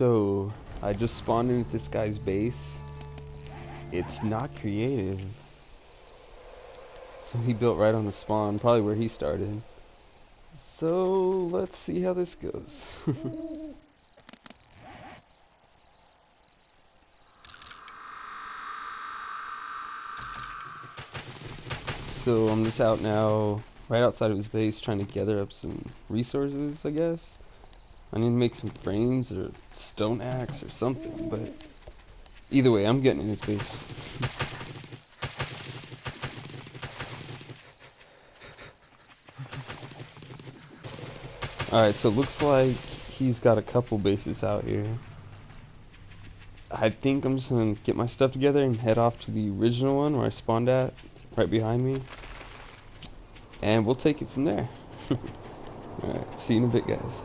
So, I just spawned in at this guy's base. It's not creative. So he built right on the spawn, probably where he started. So, let's see how this goes. so I'm just out now, right outside of his base, trying to gather up some resources, I guess. I need to make some frames or stone axe or something, but either way, I'm getting in his base. Alright, so it looks like he's got a couple bases out here. I think I'm just gonna get my stuff together and head off to the original one where I spawned at, right behind me. And we'll take it from there. Alright, see you in a bit, guys.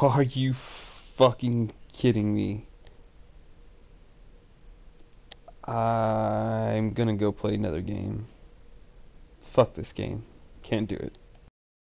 Are you fucking kidding me? I'm gonna go play another game. Fuck this game. Can't do it.